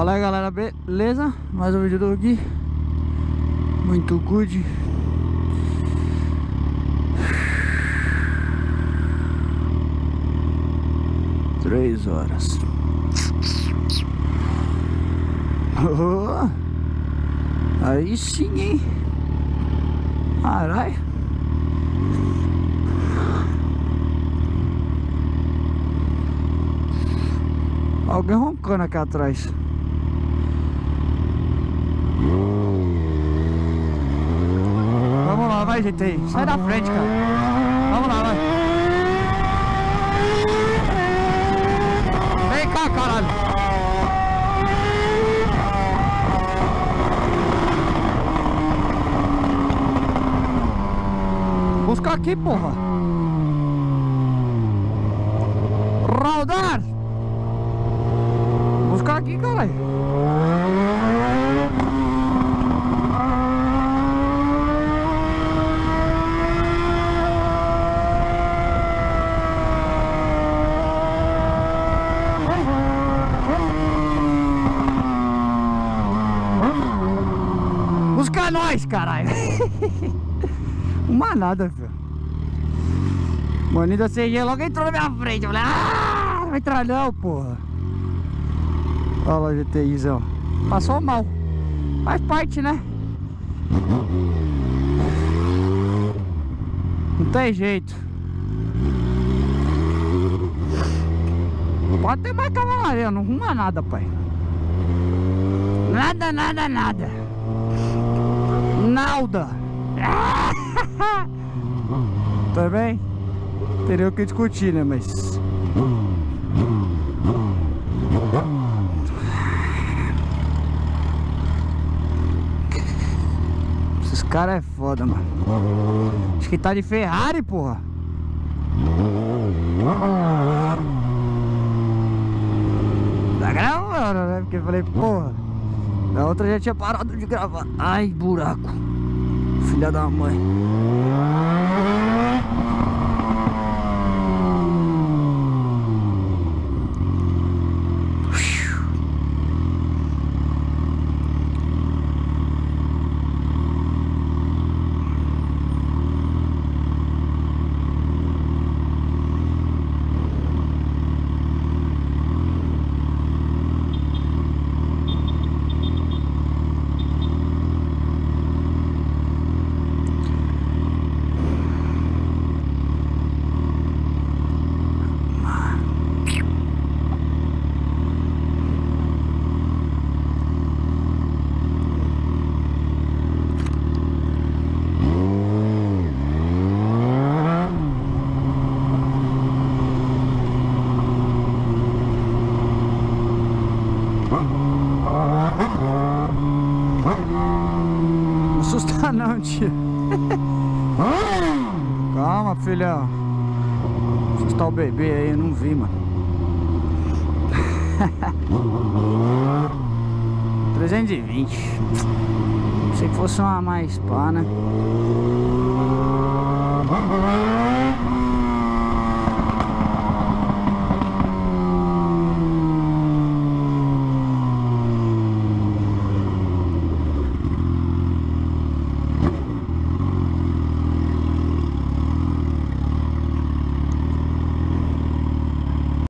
Fala aí galera, beleza? Mais um vídeo do aqui Muito good. Três horas. Oh, Aí sim, hein? Caralho. Alguém roncando aqui atrás Aí Sai da frente, cara. Vamos lá, vai. Vem cá, caralho. Busca aqui, porra. Rodar Buscar aqui, caralho Busca nós, caralho. Uma nada, filho. Maninho da CG logo entrou na minha frente. Eu falei, ah, vai entrar não, porra. Olha lá o GTIzão Passou mal. Faz parte, né? Não tem jeito. Pode ter mais cavalaria, não arruma nada, pai. Nada, nada, nada Nalda Tá bem? Teria o que discutir, né? Mas Esses caras é foda, mano Acho que tá de Ferrari, porra Tá gravando, né? Porque eu falei, porra A outra já tinha parado de gravar Ai, buraco Filha da Não assusta não, tio. Calma, filhão. Assustar o bebê aí, eu não vi, mano. 320 Pensei que fosse uma mais pá, né?